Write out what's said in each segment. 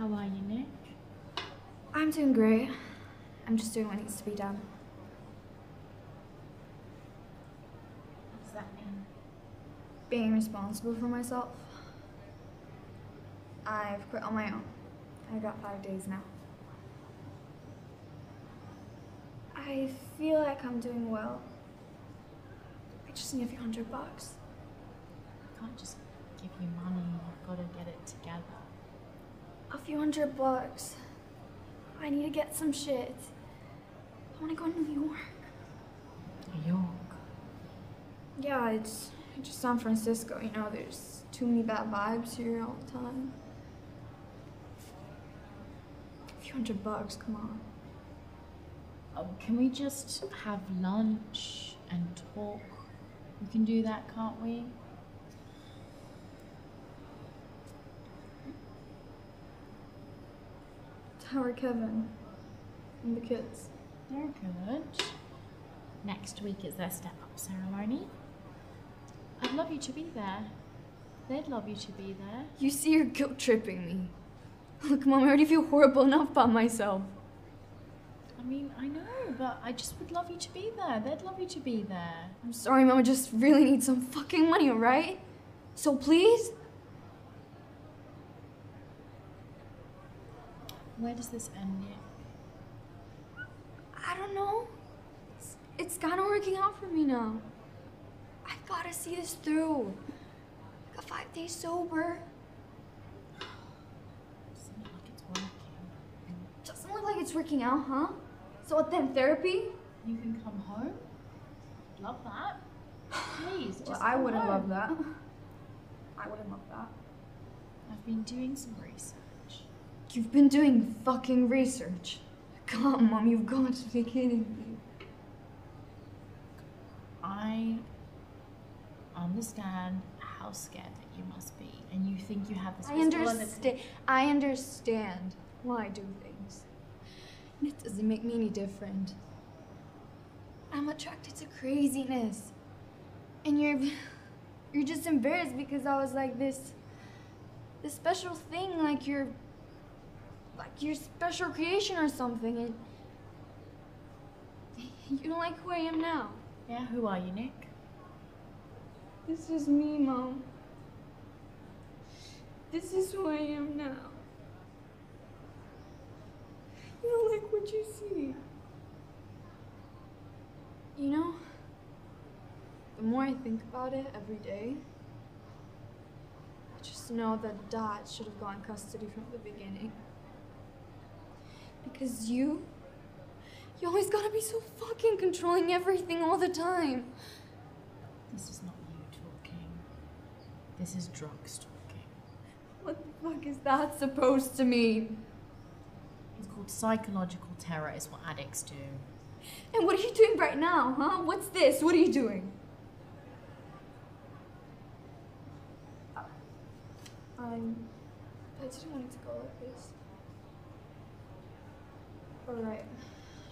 How are you, Nick? I'm doing great. I'm just doing what needs to be done. What does that mean? Being responsible for myself. I've quit on my own. I've got five days now. I feel like I'm doing well. I just need a few hundred bucks. I can't just give you money. You've got to get it together. A few hundred bucks. I need to get some shit. I want to go to New York. New York. Yeah, it's just San Francisco. You know, there's too many bad vibes here all the time. A few hundred bucks, come on. Oh, can we just have lunch and talk? We can do that, can't we? How are Kevin and the kids? They're good. Next week is their step up ceremony. I'd love you to be there. They'd love you to be there. You see, you're guilt tripping me. Look, Mom, I already feel horrible enough about myself. I mean, I know, but I just would love you to be there. They'd love you to be there. I'm sorry, Mom, I just really need some fucking money, alright? So please? Where does this end, yet? I don't know. It's, it's kind of working out for me now. I've gotta see this through. I got five days sober. Doesn't look like it's working. Doesn't look like it's working out, huh? So what then, therapy? You can come home. Love that. Please, just Well, I wouldn't home. love that. I wouldn't love that. I've been doing some research. You've been doing fucking research. Come on, Mom, you've got to be kidding me. I understand how scared that you must be, and you think you have this. I understand. I understand why I do things. And it doesn't make me any different. I'm attracted to craziness. And you're you're just embarrassed because I was like this this special thing, like your like your special creation or something and you don't like who I am now. Yeah, who are you, Nick? This is me, Mom. This is who I am now. You don't like what you see. You know, the more I think about it every day, I just know that Dad should have gotten custody from the beginning. Because you, you always gotta be so fucking controlling everything all the time. This is not you talking. This is drugs talking. What the fuck is that supposed to mean? It's called psychological terror. It's what addicts do. And what are you doing right now, huh? What's this? What are you doing? I'm. I didn't want it to go like this. Alright.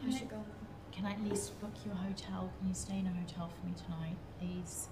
I should go. Can I at least book you a hotel? Can you stay in a hotel for me tonight, please?